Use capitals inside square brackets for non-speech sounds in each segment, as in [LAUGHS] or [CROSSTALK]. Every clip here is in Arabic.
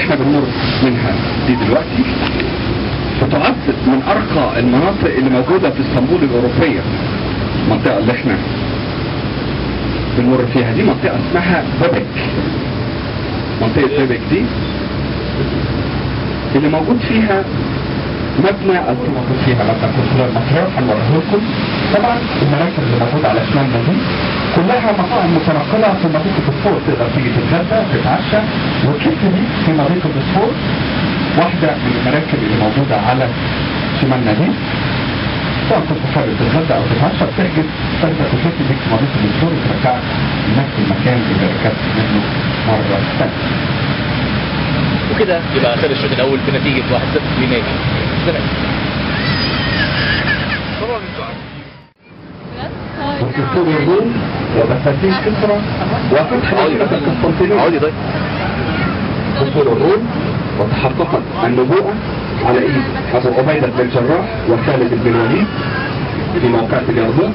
إحنا بنمر منها. دي دلوقتي فتعد من أرقى المناطق اللي موجودة في إسطنبول الأوروبية المنطقة اللي إحنا بنمر فيها. دي منطقة اسمها بيبك. منطقة بيبك دي اللي موجود فيها مبنى موجود فيها مبنى كونسولار مصرية هنوريه لكم طبعا المراكب اللي موجودة على شمالنا دي كلها مطاعم متنقلة في مضيق البوسفور تقدر تيجي تتغدى تتعشى وتشوف دي في مضيقة الفور واحدة من المراكب اللي موجودة على شمالنا دي سواء كنت حابب تتغدى أو تتعشى بتحجز تاخدك وتشوف بيك في مضيقة الفور وترجعك لنفس المكان اللي ركبت منه مرة ثانية. وكده يبقى خلال الشوط الأول بنتيجه 1-0 لنادي. الزمالك وكسور الروم كسرى وفتح القسطنطينية كسور الروم وتحققت النبوءة على ايد ابو عبيدة بن الجراح وخالد بن الوليد في موقعة اليرموك.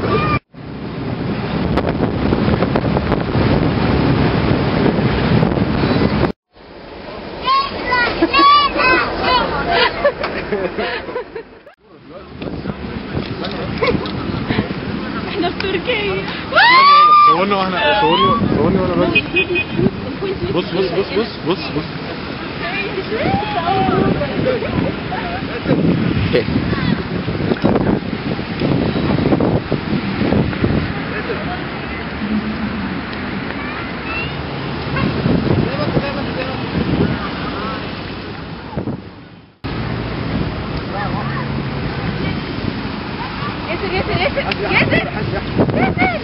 إحنا في تركيا. صورنا وإحنا صورنا صورني وأنا بس. بص بص بص بص بص بص. [LAUGHS] Gezin. Gezin.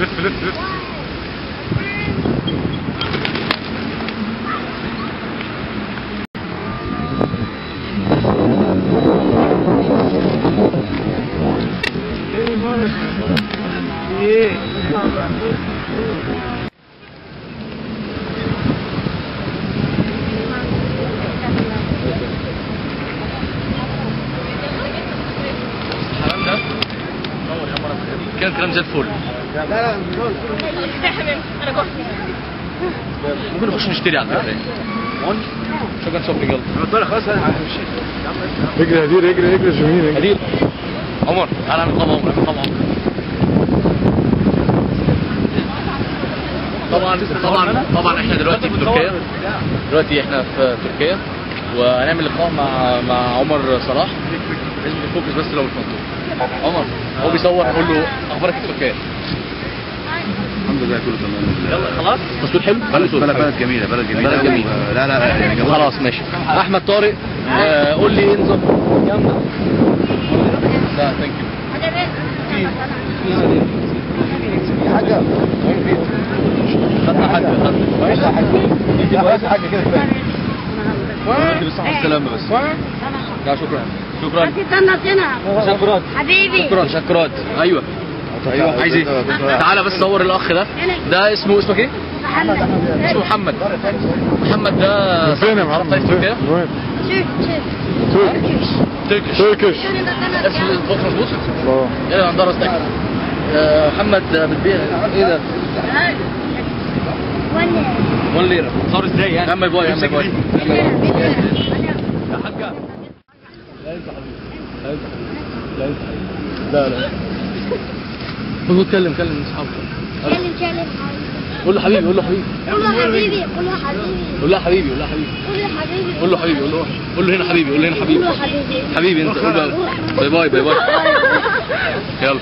Lütfü lütfü lütfü. İyi. كان كلام زي الفل. أنا جوه ممكن نخش نشتري على فكره شكرا شوبينج يلا. خلاص اجري هدير اجري اجري جميل اجري هدير عمر تعالى اعمل طبعا عمر اعمل طبعا. طبعا طبعا طبعا إحنا دلوقتي في تركيا. دلوقتي إحنا في تركيا. وهنعمل لقاء مع مع عمر صلاح. لازم ت focus بس لو مش مظبوط عمر هو بيصور نقول له أخبارك إيه في تركيا الحمد لله كله تمام يلا خلاص تصوير حلو بلد بلد بلد جميلة بلد جميلة بلد جميلة. و- لا لا لا يعني. خلاص ماشي احمد طارق آه، قول لي إيه نظام جامدة لا thank you خدنا حاجة خدنا بالصحة والسلامة بس لا شكرا شكرا. شكرا. حبيبي. شكرا. شكرات أيوه. أيوه. عايز إيه تعالى بس صور الأخ ده. ده اسمه اسمك إيه محمد. اسمه محمد. محمد ده فين يا محمد؟ تركيا من وين؟ شوف شوف تركي تركش تركش اسمه مظبوط آه. إيه ده درس تك. آه، محمد بتبيع إيه ده؟ 1 ليره صار إزاي يعني؟ عم باي عم باي لا لا لا خذ كلم اصحابك كلم كلم قول له حبيبي قول له حبيبي قول له حبيبي قول له حبيبي قول له حبيبي قول له حبيبي قول له هنا حبيبي قول له هنا حبيبي حبيبي انت باي باي باي باي يلا